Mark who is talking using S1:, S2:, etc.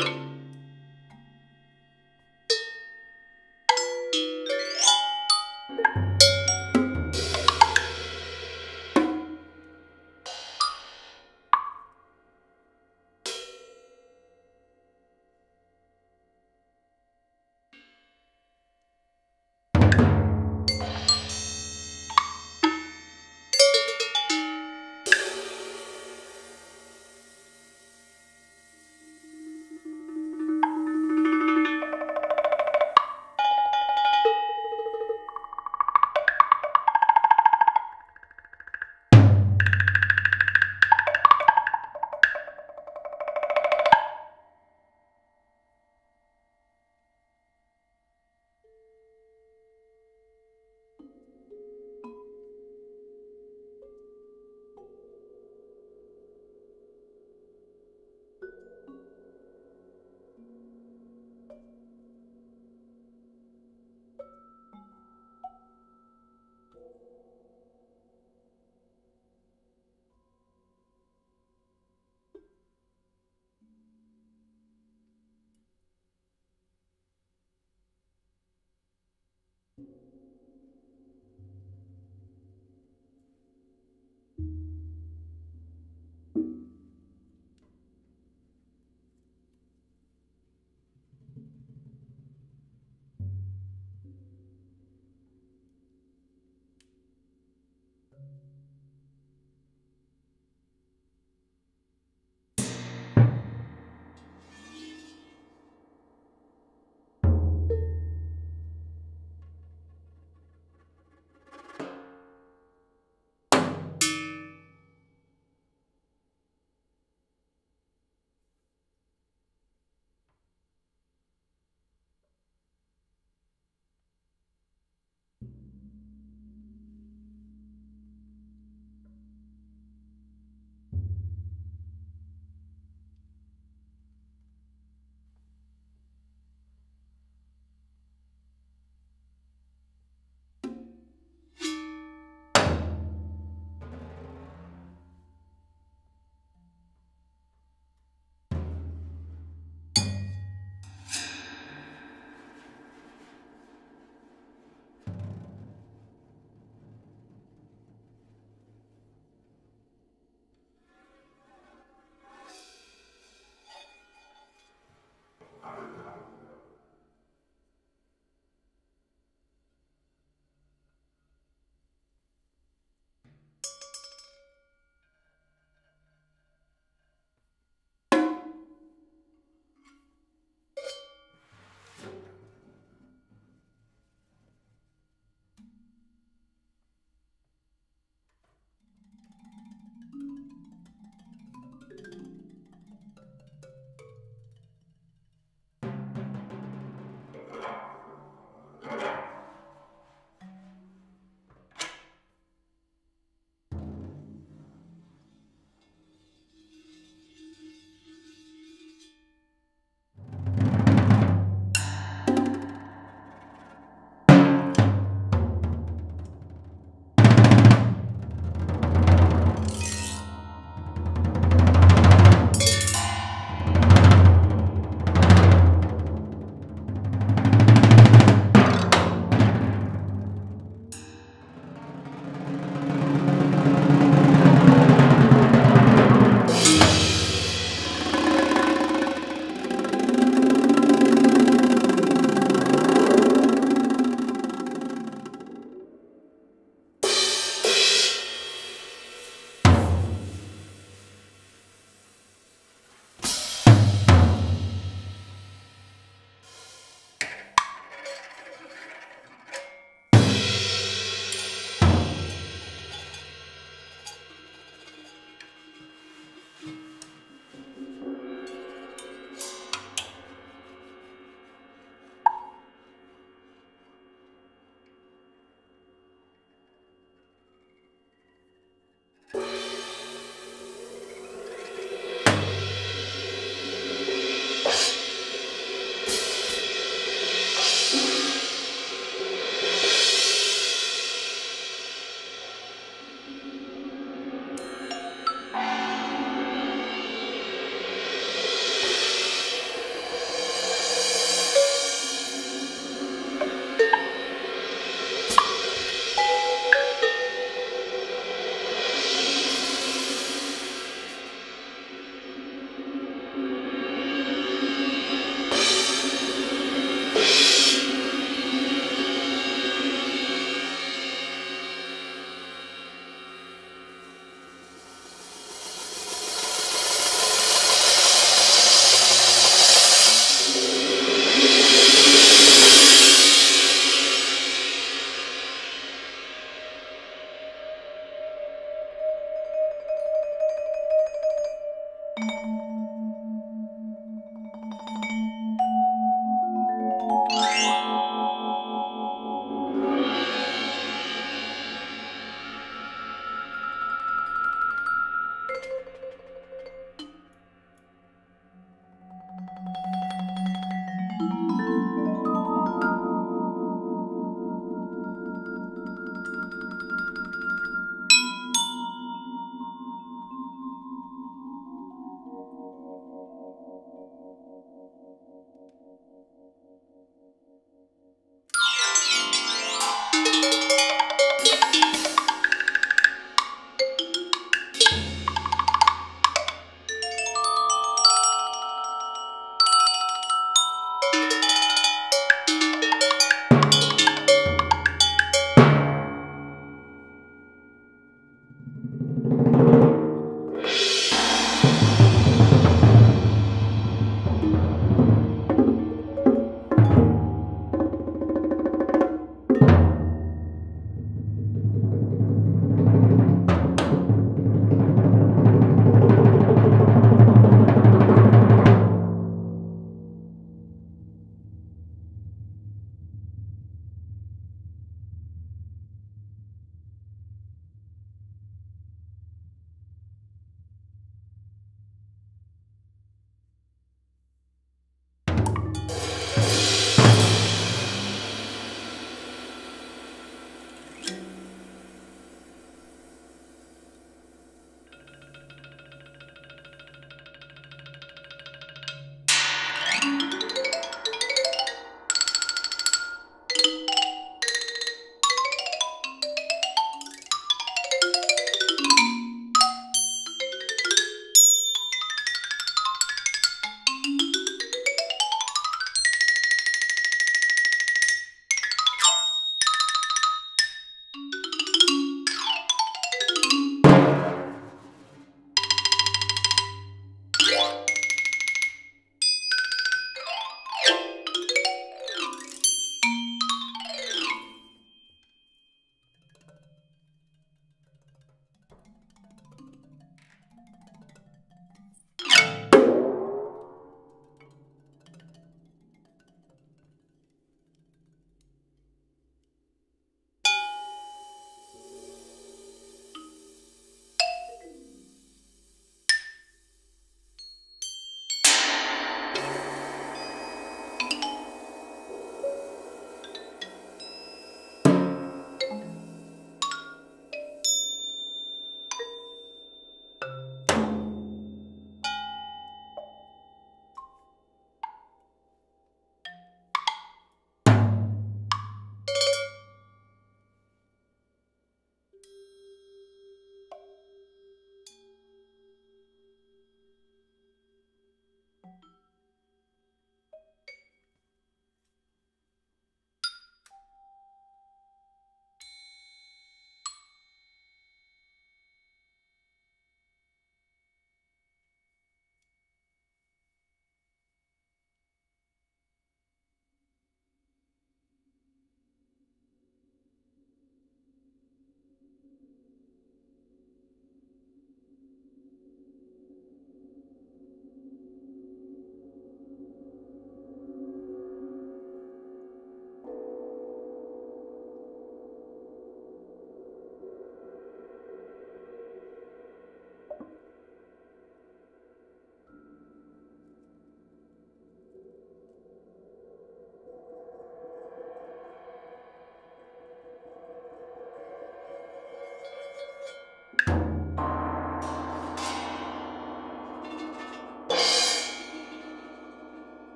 S1: you